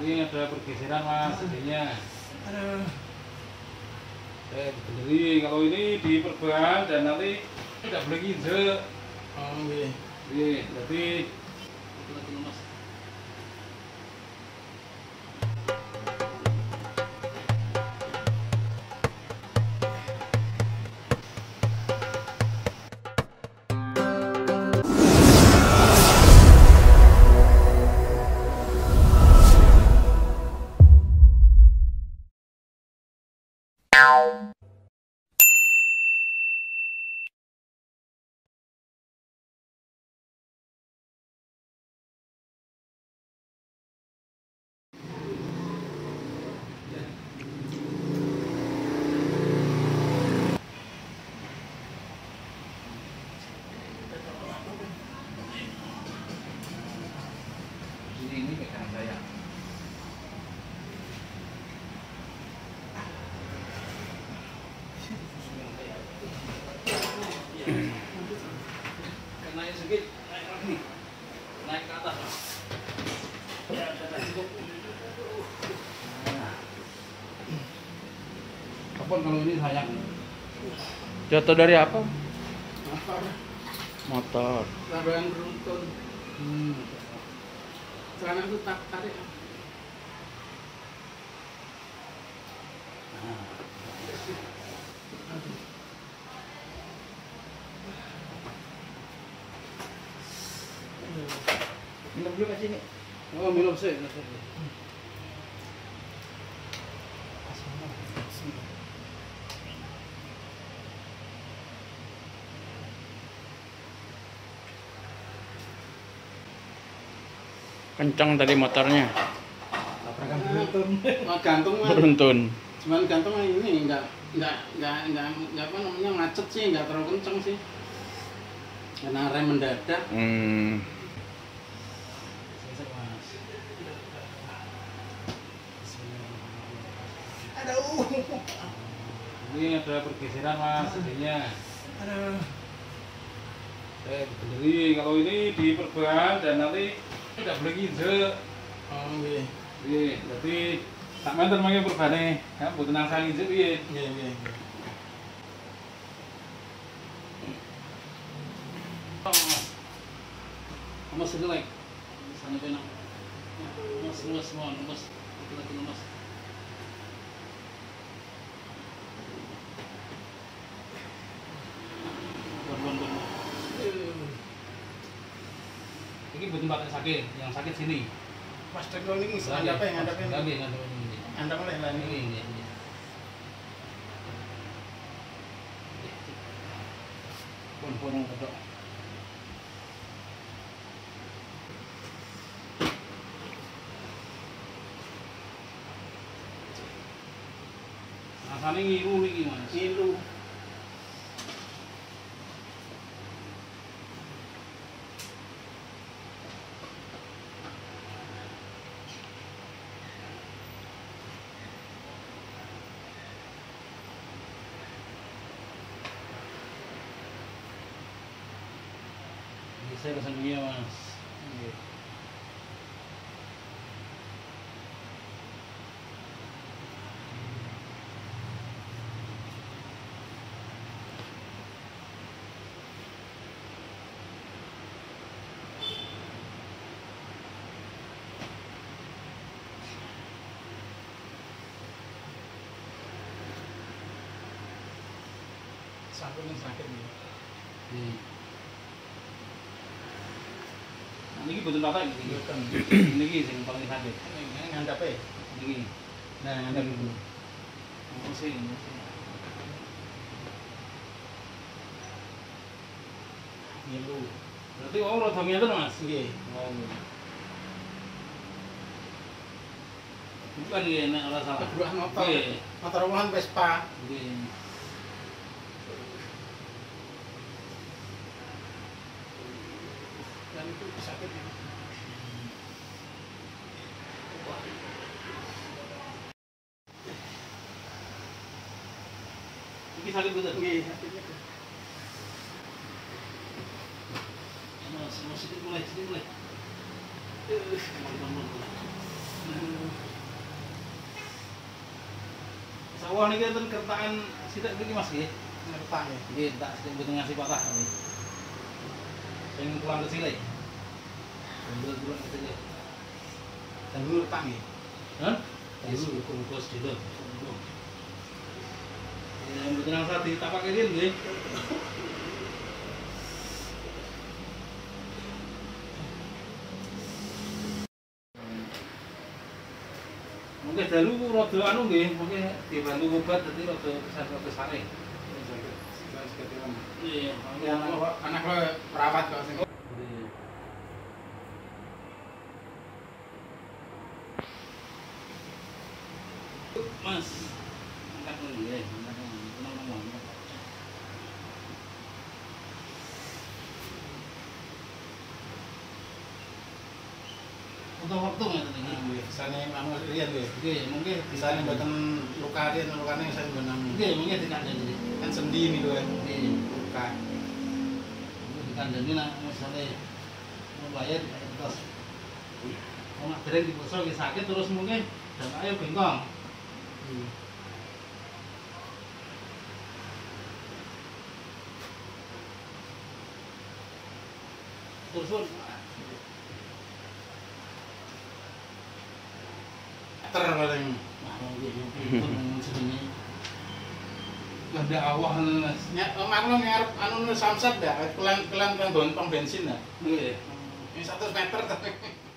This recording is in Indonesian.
ini ada pergeseran mas jadinya. Saya benerin kalau ini diperban dan nanti tidak boleh ginjek oh iya. iya jadi kalau ini sayang? Jatuh dari apa? Motor. Motor. Larangan beruntun. Hmm. Celana itu tak tarik. Nah. Minum dulu kasih ini. Oh, minum sih. Kencang tadi motornya. Oh, gantung mah. Beruntun. Cuman gantung mah ini enggak enggak enggak enggak enggak apa namanya macet sih, enggak terlalu kenceng sih. Karena rem mendadak. Hmm. Aduh. Ini ada pergeseran mas jadinya. Aduh. Eh kalau ini diperban dan nanti tidak boleh nginjek. Oh, nggih. Iya, berarti tak mantan pakai perbane. Ya, buat tenang sang nginjek iya. Nggih, nggih. Mas ini like. Sana kena. Mas, mas, mas, mas. Itu lagi mas. Ini buat tempat yang sakit, yang sakit sini. Mas Deko ini ngadep ya, ngadep Nggak, ini. Ini, ini. ini, ini. Bon, bon. Rasanya ngiru iki, Mas. Ngilu. Saya pesan dunia, Mas. Satu yang sakit nih. Hmm. Ini betul apa ini? Bukan. Ini yang paling sakit. Ya. Ini. Nah, ngadep Ini. itu. Oh, sih. Ngilu. Berarti oh rada ngeten, Mas. Nggih. Oh. Bukan ya, nek ora salah. Kedua motor. Motor ulang Vespa. Nggih. Itu sakit. ya. Iki sakit betul. Sakitnya. Mas, mas sedikit mulai, sedikit mulai. Eh, teman-teman. Hmm. Wah niki enten kertaan sithik niki Mas nggih. ngertak ya Nggih, tak sithik mboten ngasih patah. Sing pulang kecil e. Sambil pulang kecil e. dan dulu ngertak ya Hah? Dulu kumpus dulu. Ya, mboten nang di tapak kiri nggih. Mungkin dalu rada anu nggih, mungkin dibantu obat dadi rada kesan-kesane. Iya, ya anak lo anak lo perawat kok sing Mas, angkat dulu ya, angkat dulu. Tenang, tenang, tenang. Untuk waktu nggak tadi? Bisane anu riyen ya. Oke, mungkin. Mboten luka lukane mungkin dikandani. kan sendi nih gue Oke, luka. Dikandani lah misalnya terus dereng sakit terus mungkin dan ayo bengkong. Terus ter paling Nah. Ada awah mas. ya maklum ngarep anu nu samsat dah kelan kelan kan bensin dah Iya. ini satu meter tapi Iya.